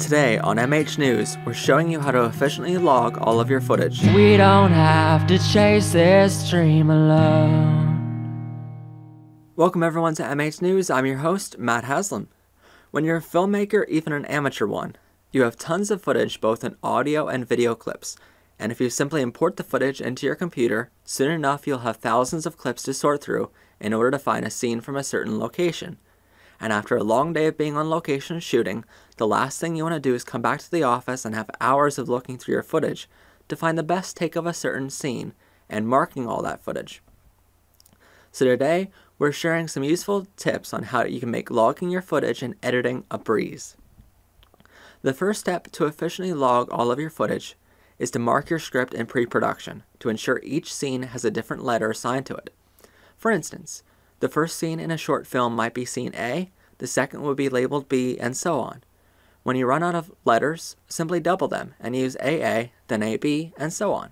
Today on MH News, we're showing you how to efficiently log all of your footage. We don't have to chase this dream alone. Welcome everyone to MH News. I'm your host, Matt Haslam. When you're a filmmaker, even an amateur one, you have tons of footage both in audio and video clips. And if you simply import the footage into your computer, soon enough you'll have thousands of clips to sort through in order to find a scene from a certain location. And after a long day of being on location shooting, the last thing you want to do is come back to the office and have hours of looking through your footage to find the best take of a certain scene and marking all that footage. So today, we're sharing some useful tips on how you can make logging your footage and editing a breeze. The first step to efficiently log all of your footage is to mark your script in pre-production to ensure each scene has a different letter assigned to it. For instance, the first scene in a short film might be scene A, the second would be labeled B, and so on. When you run out of letters, simply double them and use AA, then AB, and so on.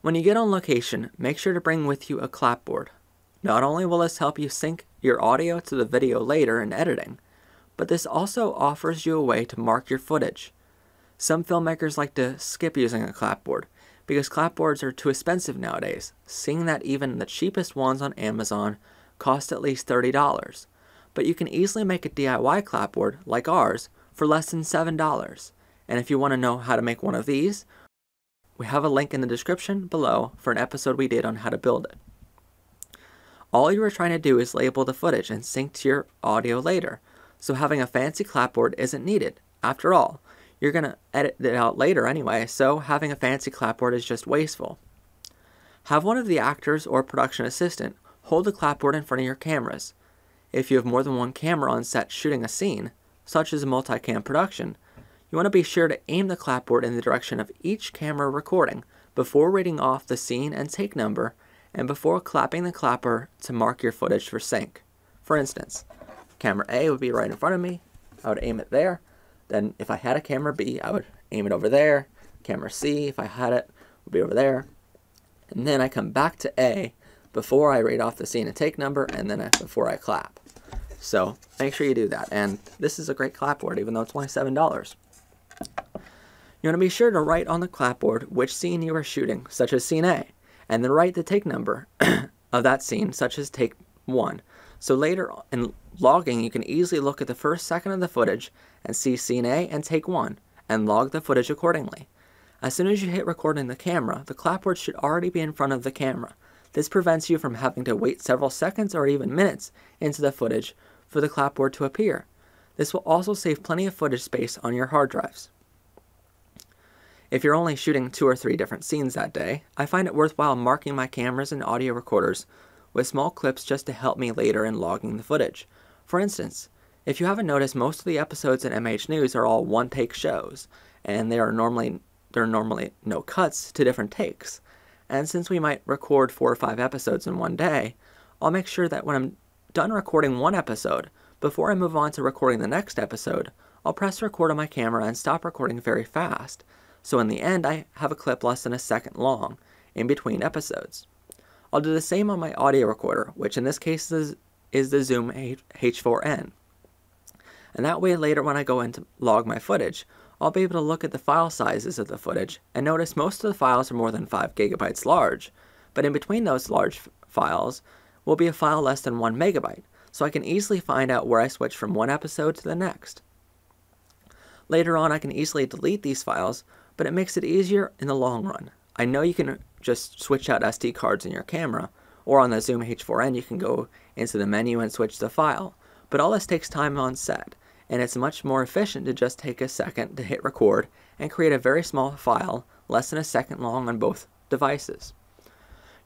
When you get on location, make sure to bring with you a clapboard. Not only will this help you sync your audio to the video later in editing, but this also offers you a way to mark your footage. Some filmmakers like to skip using a clapboard because clapboards are too expensive nowadays, seeing that even the cheapest ones on Amazon cost at least $30. But you can easily make a DIY clapboard, like ours, for less than $7. And if you want to know how to make one of these, we have a link in the description below for an episode we did on how to build it. All you are trying to do is label the footage and sync to your audio later, so having a fancy clapboard isn't needed. After all, you're going to edit it out later anyway, so having a fancy clapboard is just wasteful. Have one of the actors or production assistant hold the clapboard in front of your cameras. If you have more than one camera on set shooting a scene, such as a multicam production, you want to be sure to aim the clapboard in the direction of each camera recording before reading off the scene and take number and before clapping the clapper to mark your footage for sync. For instance, camera A would be right in front of me. I would aim it there. Then if I had a camera B, I would aim it over there. Camera C, if I had it, would be over there. And then I come back to A before I read off the scene and take number and then before I clap. So make sure you do that. And this is a great clapboard, even though it's only $7. You want to be sure to write on the clapboard which scene you are shooting, such as scene A, and then write the take number of that scene, such as take 1. So later in logging, you can easily look at the first second of the footage and see scene A and take 1, and log the footage accordingly. As soon as you hit record in the camera, the clapboard should already be in front of the camera. This prevents you from having to wait several seconds or even minutes into the footage for the clapboard to appear. This will also save plenty of footage space on your hard drives. If you're only shooting two or three different scenes that day, I find it worthwhile marking my cameras and audio recorders with small clips just to help me later in logging the footage. For instance, if you haven't noticed, most of the episodes in MH News are all one-take shows, and there are normally there are normally no cuts to different takes. And since we might record four or five episodes in one day, I'll make sure that when I'm done recording one episode, before I move on to recording the next episode, I'll press record on my camera and stop recording very fast, so in the end I have a clip less than a second long, in between episodes. I'll do the same on my audio recorder, which in this case is, is the Zoom H4n. And that way later when I go in to log my footage, I'll be able to look at the file sizes of the footage and notice most of the files are more than 5 gigabytes large, but in between those large files will be a file less than 1 megabyte, so I can easily find out where I switch from one episode to the next. Later on I can easily delete these files, but it makes it easier in the long run. I know you can just switch out SD cards in your camera, or on the Zoom H4n you can go into the menu and switch the file, but all this takes time on set, and it's much more efficient to just take a second to hit record and create a very small file, less than a second long on both devices.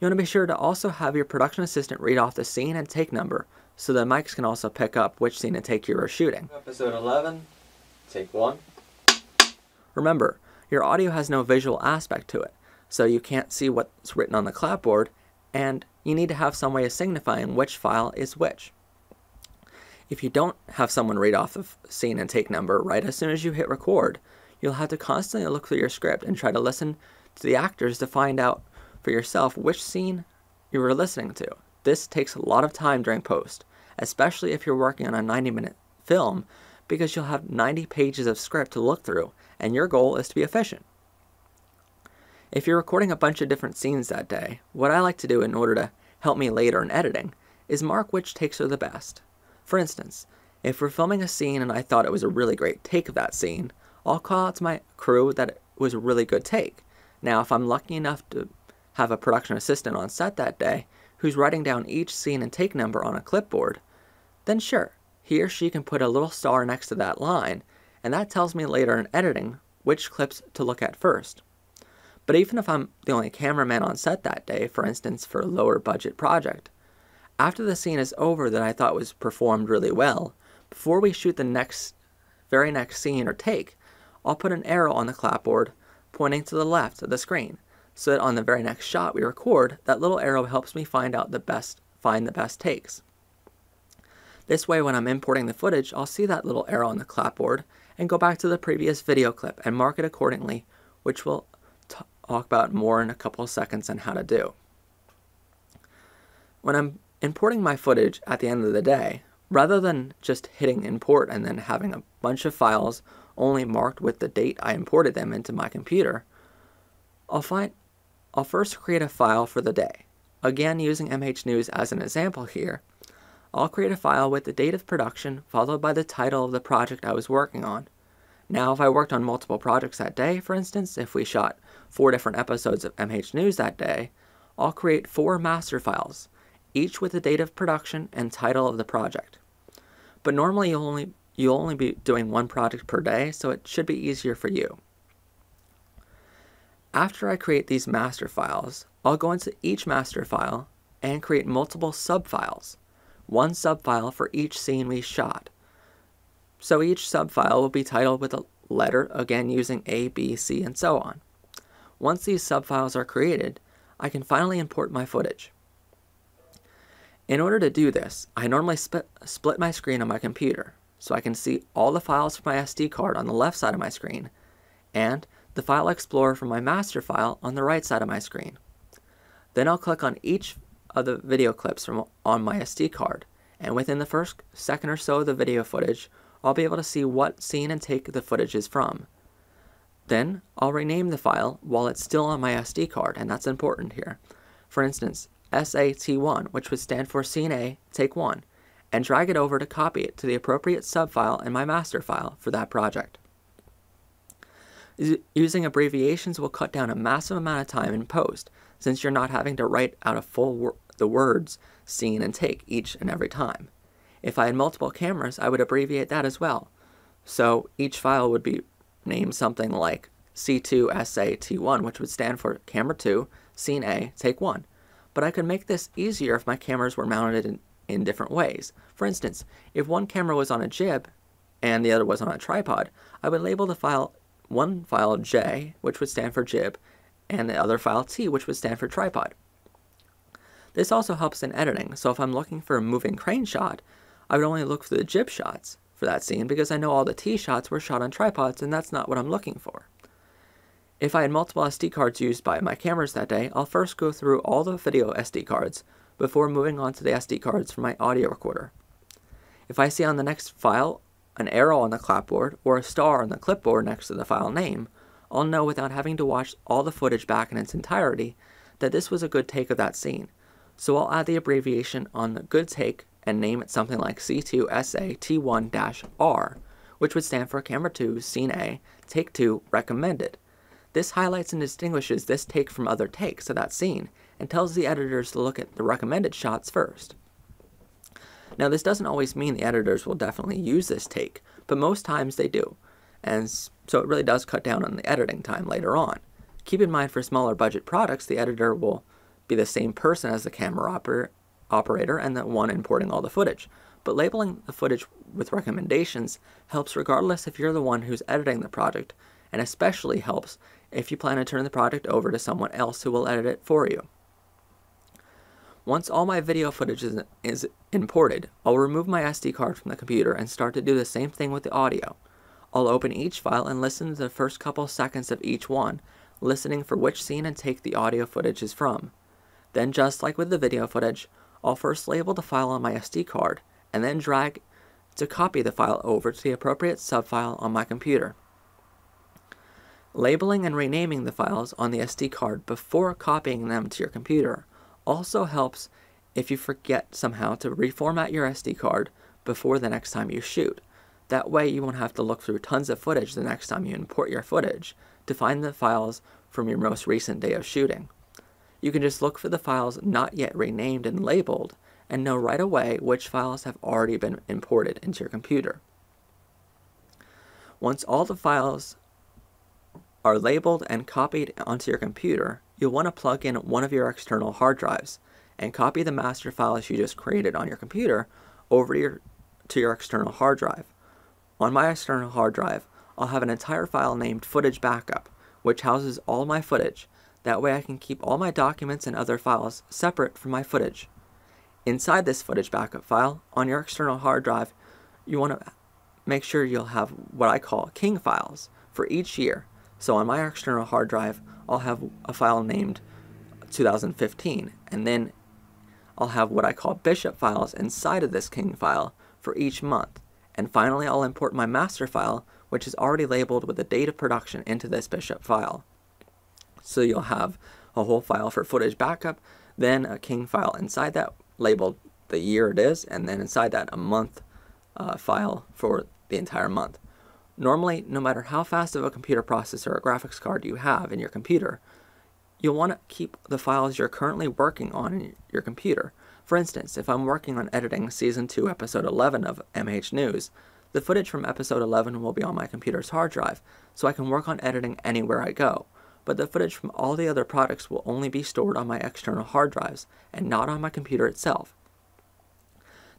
You want to be sure to also have your production assistant read off the scene and take number, so the mics can also pick up which scene and take you are shooting. Episode 11, take one. Remember, your audio has no visual aspect to it, so you can't see what's written on the clapboard, and you need to have some way of signifying which file is which. If you don't have someone read off the scene and take number right as soon as you hit record, you'll have to constantly look through your script and try to listen to the actors to find out for yourself which scene you were listening to. This takes a lot of time during post, especially if you're working on a 90 minute film, because you'll have 90 pages of script to look through, and your goal is to be efficient. If you're recording a bunch of different scenes that day, what I like to do in order to help me later in editing is mark which takes are the best. For instance, if we're filming a scene and I thought it was a really great take of that scene, I'll call out to my crew that it was a really good take. Now, if I'm lucky enough to have a production assistant on set that day who's writing down each scene and take number on a clipboard, then sure, he or she can put a little star next to that line, and that tells me later in editing which clips to look at first. But even if I'm the only cameraman on set that day, for instance, for a lower budget project, after the scene is over that I thought was performed really well, before we shoot the next, very next scene or take, I'll put an arrow on the clapboard pointing to the left of the screen, so that on the very next shot we record, that little arrow helps me find out the best, find the best takes. This way, when I'm importing the footage, I'll see that little arrow on the clapboard and go back to the previous video clip and mark it accordingly, which we'll talk about more in a couple of seconds on how to do. When I'm importing my footage at the end of the day, rather than just hitting import and then having a bunch of files only marked with the date I imported them into my computer, I'll find I'll first create a file for the day. Again, using MHNews as an example here, I'll create a file with the date of production followed by the title of the project I was working on. Now, if I worked on multiple projects that day, for instance, if we shot four different episodes of MHNews that day, I'll create four master files, each with the date of production and title of the project. But normally you'll only, you'll only be doing one project per day, so it should be easier for you. After I create these master files, I'll go into each master file and create multiple subfiles, one subfile for each scene we shot. So each subfile will be titled with a letter, again using A, B, C, and so on. Once these subfiles are created, I can finally import my footage. In order to do this, I normally split, split my screen on my computer so I can see all the files from my SD card on the left side of my screen and the File Explorer from my master file on the right side of my screen. Then I'll click on each of the video clips from on my SD card and within the first second or so of the video footage, I'll be able to see what scene and take the footage is from. Then I'll rename the file while it's still on my SD card, and that's important here. For instance, SAT1, which would stand for Scene A, Take 1, and drag it over to copy it to the appropriate subfile in my master file for that project. Using abbreviations will cut down a massive amount of time in post, since you're not having to write out a full wor the words scene and take each and every time. If I had multiple cameras, I would abbreviate that as well. So each file would be named something like C2SAT1, which would stand for Camera 2, Scene A, Take 1. But I could make this easier if my cameras were mounted in, in different ways. For instance, if one camera was on a jib and the other was on a tripod, I would label the file one file J, which would stand for jib, and the other file T, which would stand for tripod. This also helps in editing, so if I'm looking for a moving crane shot, I would only look for the jib shots for that scene because I know all the T shots were shot on tripods and that's not what I'm looking for. If I had multiple SD cards used by my cameras that day, I'll first go through all the video SD cards before moving on to the SD cards for my audio recorder. If I see on the next file an arrow on the clapboard or a star on the clipboard next to the file name, I'll know without having to watch all the footage back in its entirety that this was a good take of that scene. So I'll add the abbreviation on the good take and name it something like C2SAT1-R, which would stand for Camera 2, Scene A, Take 2, Recommended. This highlights and distinguishes this take from other takes of that scene and tells the editors to look at the recommended shots first. Now, this doesn't always mean the editors will definitely use this take, but most times they do, and so it really does cut down on the editing time later on. Keep in mind for smaller budget products, the editor will be the same person as the camera oper operator and the one importing all the footage. But labeling the footage with recommendations helps regardless if you're the one who's editing the project, and especially helps if you plan to turn the project over to someone else who will edit it for you. Once all my video footage is, is, imported, I'll remove my SD card from the computer and start to do the same thing with the audio. I'll open each file and listen to the first couple seconds of each one, listening for which scene and take the audio footage is from. Then just like with the video footage, I'll first label the file on my SD card and then drag to copy the file over to the appropriate subfile on my computer. Labeling and renaming the files on the SD card before copying them to your computer also helps if you forget somehow to reformat your SD card before the next time you shoot. That way you won't have to look through tons of footage the next time you import your footage to find the files from your most recent day of shooting. You can just look for the files not yet renamed and labeled and know right away which files have already been imported into your computer. Once all the files are labeled and copied onto your computer, you'll want to plug in one of your external hard drives and copy the master files you just created on your computer over to your, to your external hard drive. On my external hard drive, I'll have an entire file named Footage Backup, which houses all my footage. That way I can keep all my documents and other files separate from my footage. Inside this footage backup file, on your external hard drive, you want to make sure you'll have what I call king files for each year. So on my external hard drive, I'll have a file named 2015, and then I'll have what I call bishop files inside of this king file for each month. And finally, I'll import my master file, which is already labeled with the date of production into this bishop file. So you'll have a whole file for footage backup, then a king file inside that labeled the year it is, and then inside that a month uh, file for the entire month. Normally, no matter how fast of a computer processor or graphics card you have in your computer, you'll want to keep the files you're currently working on in your computer. For instance, if I'm working on editing Season 2, Episode 11 of MH News, the footage from Episode 11 will be on my computer's hard drive, so I can work on editing anywhere I go. But the footage from all the other products will only be stored on my external hard drives, and not on my computer itself.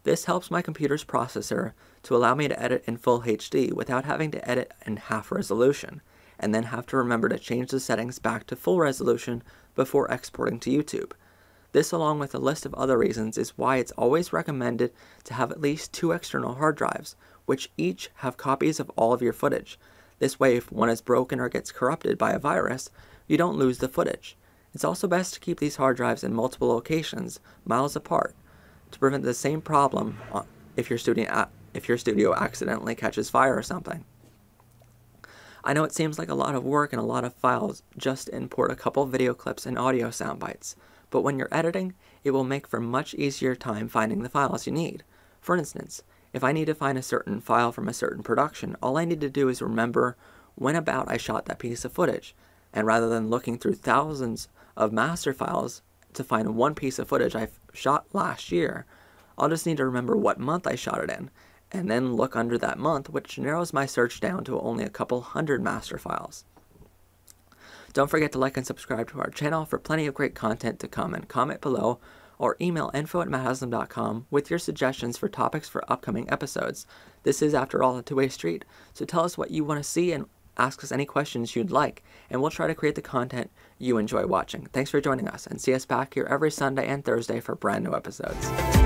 This helps my computer's processor to allow me to edit in full HD without having to edit in half resolution and then have to remember to change the settings back to full resolution before exporting to YouTube. This, along with a list of other reasons, is why it's always recommended to have at least two external hard drives, which each have copies of all of your footage. This way, if one is broken or gets corrupted by a virus, you don't lose the footage. It's also best to keep these hard drives in multiple locations, miles apart, to prevent the same problem uh, if your studio, if your studio accidentally catches fire or something. I know it seems like a lot of work and a lot of files just import a couple video clips and audio sound bites, but when you're editing, it will make for much easier time finding the files you need. For instance, if I need to find a certain file from a certain production, all I need to do is remember when about I shot that piece of footage, and rather than looking through thousands of master files to find one piece of footage I shot last year, I'll just need to remember what month I shot it in, and then look under that month, which narrows my search down to only a couple hundred master files. Don't forget to like and subscribe to our channel for plenty of great content to come and comment below or email info at matthaslam.com with your suggestions for topics for upcoming episodes. This is, after all, a two-way street, so tell us what you want to see and ask us any questions you'd like, and we'll try to create the content you enjoy watching. Thanks for joining us, and see us back here every Sunday and Thursday for brand new episodes.